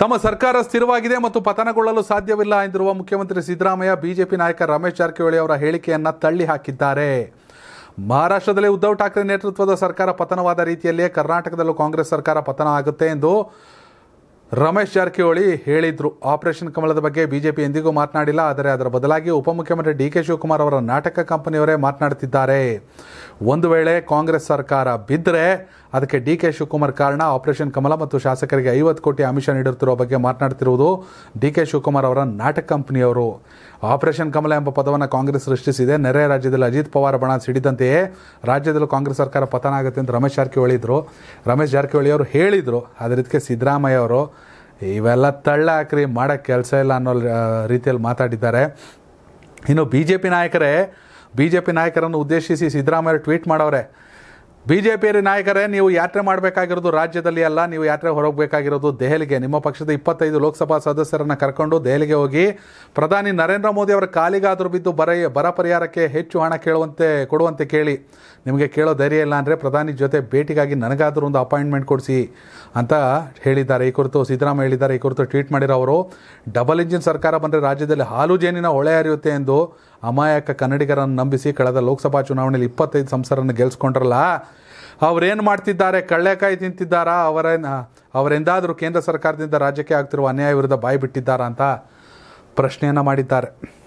ತಮ್ಮ ಸರ್ಕಾರ ಸ್ಥಿರವಾಗಿದೆ ಮತ್ತು ಪತನಗೊಳ್ಳಲು ಸಾಧ್ಯವಿಲ್ಲ ಎಂದಿರುವ ಮುಖ್ಯಮಂತ್ರಿ ಸಿದ್ದರಾಮಯ್ಯ, ಬಿಜೆಪಿ ನಾಯಕ ರಮೇಶ್ ಜಾರಕಿಹೊಳಿ ಅವರ ಹೇಳಿಕೆಯನ್ನ ತಳ್ಳಿ ಹಾಕಿದ್ದಾರೆ. ಮಹಾರಾಷ್ಟ್ರದಲ್ಲಿ ಉದ್ಧವ್ ಠಾಕ್ರೆ ನೇತೃತ್ವದ ಸರ್ಕಾರ ಪತನವಾದ ರೀತಿಯಲ್ಲಿಯೇ ಕರ್ನಾಟಕದಲ್ಲೂ ಕಾಂಗ್ರೆಸ್ ಸರ್ಕಾರ ಪತನ ಆಗುತ್ತೆ ಎಂದು ರಮೇಶ್ ಜಾರಕಿಹೊಳಿ ಹೇಳಿದ್ರು. ಆಪರೇಷನ್ ಕಮಲದ ಬಗ್ಗೆ ಬಿಜೆಪಿ ಎಂದಿಗೂ ಮಾತನಾಡಿಲ್ಲ, ಆದರೆ ಅದರ ಬದಲಾಗಿ ಉಪಮುಖ್ಯಮಂತ್ರಿ ಡಿ ಕೆ ಶಿವಕುಮಾರ್ ಅವರ ನಾಟಕ ಕಂಪನಿಯವರೇ ಮಾತನಾಡುತ್ತಿದ್ದಾರೆ. ಒಂದು ವೇಳೆ ಕಾಂಗ್ರೆಸ್ ಸರ್ಕಾರ ಬಿದ್ದರೆ ಅದಕ್ಕೆ ಡಿ ಕೆ ಶಿವಕುಮಾರ್ ಕಾರಣ ಆಪರೇಷನ್ ಕಮಲ ಮತ್ತು ಶಾಸಕರಿಗೆ ಐವತ್ತು ಕೋಟಿ ಆಮಿಷ ನೀಡುತ್ತಿರುವ ಬಗ್ಗೆ ಮಾತನಾಡ್ತಿರುವುದು ಡಿ ಕೆ ಶಿವಕುಮಾರ್ ಅವರ ನಾಟಕ ಕಂಪನಿಯವರು. ಆಪರೇಷನ್ ಕಮಲ ಎಂಬ ಪದವನ್ನು ಕಾಂಗ್ರೆಸ್ ಸೃಷ್ಟಿಸಿದೆ. ನೆರೆ ರಾಜ್ಯದಲ್ಲಿ ಅಜಿತ್ ಪವಾರ್ ಬಣ ಸಿಡಿದಂತೆಯೇ ರಾಜ್ಯದಲ್ಲೂ ಕಾಂಗ್ರೆಸ್ ಸರ್ಕಾರ ಪತನ ಆಗುತ್ತೆ ಅಂತ ರಮೇಶ್ ಜಾರಕಿಹೊಳಿ ಇದ್ರು. ರಮೇಶ್ ಜಾರಕಿಹೊಳಿ ಅವರು ಹೇಳಿದರು. ಅದೇ ರೀತಿಗೆ ಸಿದ್ದರಾಮಯ್ಯ ಅವರು, ಇವೆಲ್ಲ ತಳ್ಳ ಹಾಕ್ರಿ ಮಾಡೋಕ್ಕೆ ಕೆಲಸ ಇಲ್ಲ ಅನ್ನೋ ರೀತಿಯಲ್ಲಿ ಮಾತಾಡಿದ್ದಾರೆ. ಇನ್ನು ಬಿ ಜೆ ಪಿ ನಾಯಕರೇ ಬಿ ಜೆ ಪಿ ನಾಯಕರನ್ನು ಉದ್ದೇಶಿಸಿ ಸಿದ್ದರಾಮಯ್ಯ ಟ್ವೀಟ್ ಮಾಡವ್ರೆ. ಬಿ ಜೆ ಪಿ ನಾಯಕರೇ, ನೀವು ಯಾತ್ರೆ ಮಾಡಬೇಕಾಗಿರೋದು ರಾಜ್ಯದಲ್ಲಿ ಅಲ್ಲ, ನೀವು ಯಾತ್ರೆ ಹೊರಗಬೇಕಾಗಿರೋದು ದೆಹಲಿಗೆ. ನಿಮ್ಮ ಪಕ್ಷದ ಇಪ್ಪತ್ತೈದು ಲೋಕಸಭಾ ಸದಸ್ಯರನ್ನು ಕರ್ಕೊಂಡು ದೆಹಲಿಗೆ ಹೋಗಿ ಪ್ರಧಾನಿ ನರೇಂದ್ರ ಮೋದಿ ಅವರ ಕಾಲಿಗಾದರೂ ಬಿದ್ದು ಬರ ಬರ ಪರಿಹಾರಕ್ಕೆ ಹೆಚ್ಚು ಹಣ ಕೇಳುವಂತೆ, ಕೊಡುವಂತೆ ಕೇಳಿ. ನಿಮಗೆ ಕೇಳೋ ಧೈರ್ಯ ಇಲ್ಲ ಅಂದರೆ ಪ್ರಧಾನಿ ಜೊತೆ ಭೇಟಿಗಾಗಿ ನನಗಾದರೂ ಒಂದು ಅಪಾಯಿಂಟ್ಮೆಂಟ್ ಕೊಡಿಸಿ ಅಂತ ಹೇಳಿದ್ದಾರೆ. ಈ ಕುರಿತು ಸಿದ್ದರಾಮಯ್ಯ ಹೇಳಿದ್ದಾರೆ. ಈ ಕುರಿತು ಟ್ವೀಟ್ ಮಾಡಿರೋ ಅವರು, ಡಬಲ್ ಇಂಜಿನ್ ಸರ್ಕಾರ ಬಂದರೆ ರಾಜ್ಯದಲ್ಲಿ ಹಾಲು ಜೇನಿನ ಹೊಳೆ ಹರಿಯುತ್ತೆ ಎಂದು ಅಮಾಯಕ ಕನ್ನಡಿಗರನ್ನು ನಂಬಿಸಿ ಕಳೆದ ಲೋಕಸಭಾ ಚುನಾವಣೆಯಲ್ಲಿ ಇಪ್ಪತ್ತೈದು ಸಂಸರನ್ನು ಗೆಲ್ಸ್ಕೊಂಡ್ರಲ್ಲ? ಅವರೇನು ಮಾಡ್ತಿದ್ದಾರೆ? ಕಳ್ಳೆಕಾಯಿ ತಿಂತಿದ್ದಾರಾ? ಅವರೇನು ಅವರೆಂದಾದರೂ ಕೇಂದ್ರ ಸರ್ಕಾರದಿಂದ ರಾಜ್ಯಕ್ಕೆ ಆಗ್ತಿರುವ ಅನ್ಯಾಯ ವಿರುದ್ಧ ಬಾಯಿ ಬಿಟ್ಟಿದ್ದಾರಾ ಅಂತ ಪ್ರಶ್ನೆಯನ್ನು ಮಾಡಿದ್ದಾರೆ.